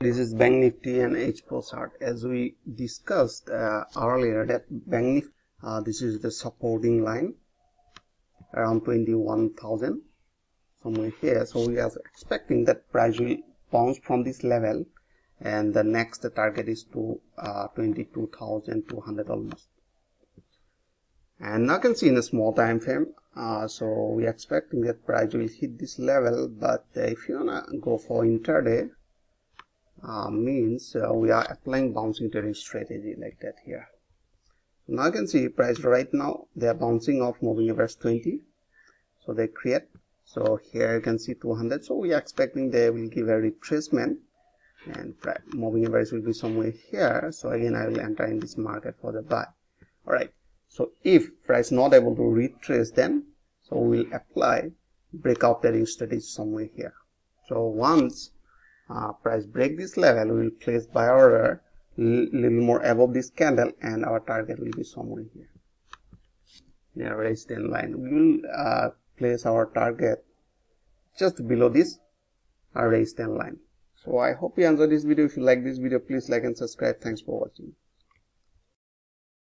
This is Bank Nifty and H4 chart. As we discussed uh, earlier that Bank Nifty, uh, this is the supporting line around 21,000 somewhere here. So we are expecting that price will bounce from this level and the next target is to uh, 22,200 almost. And now you can see in a small time frame, uh, so we are expecting that price will hit this level. But if you wanna go for intraday, uh, means uh, we are applying bouncing trading strategy like that here. Now you can see price right now they are bouncing off moving average 20 so they create so here you can see 200 so we are expecting they will give a retracement and moving average will be somewhere here. So again i will enter in this market for the buy. All right so if price not able to retrace then so we'll apply breakout trading strategy somewhere here. So once uh, price break this level we will place buy order little more above this candle and our target will be somewhere here. Near resistance line. We will uh, place our target just below this uh, resistance line. So i hope you enjoyed this video. If you like this video please like and subscribe. Thanks for watching